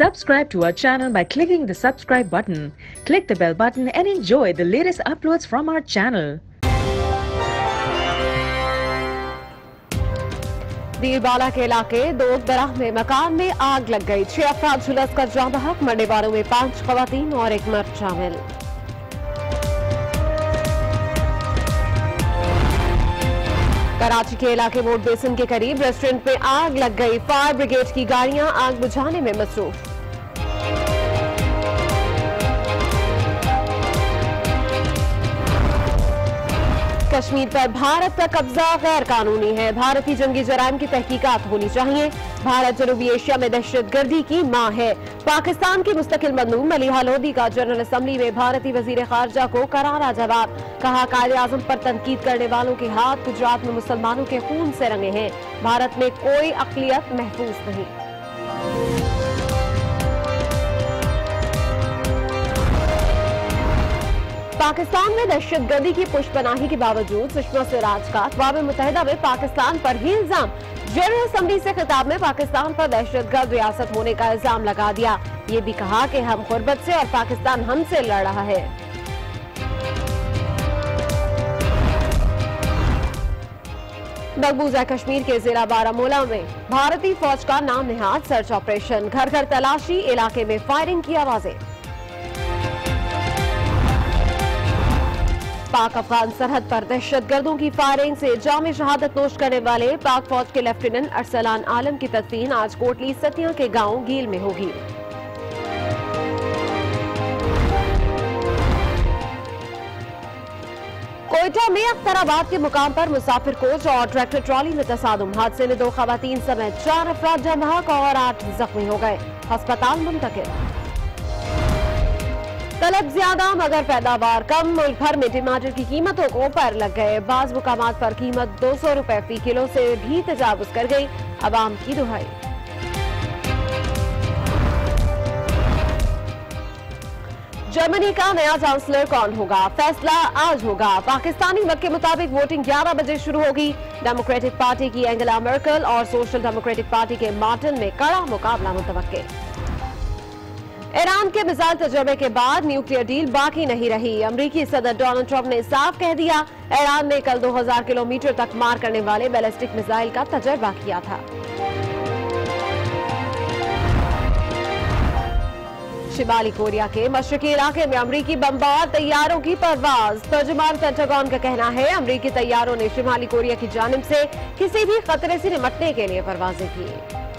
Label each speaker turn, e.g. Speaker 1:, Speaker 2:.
Speaker 1: Subscribe to our channel by clicking the subscribe button. Click the bell button and enjoy the latest uploads from our channel.
Speaker 2: Birbala के इलाके दो बराह में मकान में आग लग गई। छह अफराद झुलस कर जाम बहक मरने वालों में पाँच खवतान और एक मर्द शामिल। कराची के इलाके वोट बेसन के करीब रेस्टोरेंट में आग लग गई। फायर ब्रिगेड की गाड़ियाँ आग बुझाने में मसरूफ। कश्मीर पर भारत का कब्जा गैर कानूनी है। भारतीय जंगी जराइम की तहकीकात होनी चाहिए। भारत जनूबी एशिया में दहशत गर्दी की माँ है। पाकिस्तान की मुस्तकिल मजलूम मलिहा लोधी का जनरल असम्बली में भारतीय वज़ीर खारजा को करारा जवाब। कहा कायदे आज़म पर तनकीद करने वालों के हाथ गुजरात में मुसलमानों के खून से रंगे हैं। भारत में कोई अकलियत महफूज नहीं। पाकिस्तान में दहशत गर्दी की पुष्पनाही के बावजूद सुषमा स्वराज का अकवा मुतहदा में पाकिस्तान पर ही इल्ज़ाम। जनरल असम्बली से खिताब में पाकिस्तान पर दहशत गर्द रियासत होने का इल्ज़ाम लगा दिया। ये भी कहा कि हम गुर्बत से और पाकिस्तान हम हमसे लड़ रहा है। मकबूजा कश्मीर के जिला बारामूला में भारतीय फौज का नाम निहाद सर्च ऑपरेशन। घर घर तलाशी इलाके में फायरिंग की आवाज़ें। पाक अफगान सरहद पर दहशत गर्दों की फायरिंग से जाम शहादत नोश करने वाले पाक फौज के लेफ्टिनेंट अरसलान आलम की तदफीन आज कोटली सतिया के गाँव गील में होगी। कोयटा में अख्तराबाद के मुकाम पर मुसाफिर कोच और ट्रैक्टर ट्रॉली में तसादुम। हादसे में दो खवतान समेत चार अफराद जमहक और आठ जख्मी हो गए। अस्पताल मुंतकिल। तलब ज़्यादा, मगर पैदावार कम। मुल्क भर में टमाटर की कीमतों को पर लग गए। बाज मुकाम पर कीमत दो सौ रुपए फ़ी किलो से भी तजावज कर गई। आवाम की दुहाई। जर्मनी का नया चांसलर कौन होगा? फैसला आज होगा। पाकिस्तानी वक्त के मुताबिक वोटिंग 11 बजे शुरू होगी। डेमोक्रेटिक पार्टी की एंगला मर्कल और सोशल डेमोक्रेटिक पार्टी के मार्टिन में कड़ा मुकाबला मुतवक्के ईरान के मिसाइल तजर्बे के बाद न्यूक्लियर डील बाकी नहीं रही। अमरीकी सदर डोनाल्ड ट्रंप ने साफ़ कह दिया। ईरान ने कल 2000 किलोमीटर तक मार करने वाले बैलिस्टिक मिसाइल का तजर्बा किया था। शिमाली कोरिया के मशरकी इलाके में अमरीकी बमबार तैयारों की परवाज। तर्जुमान पेंटागन का कहना है, अमरीकी तैयारों ने शिमाली कोरिया की जानब से किसी भी खतरे से निपटने के लिए परवाजें की।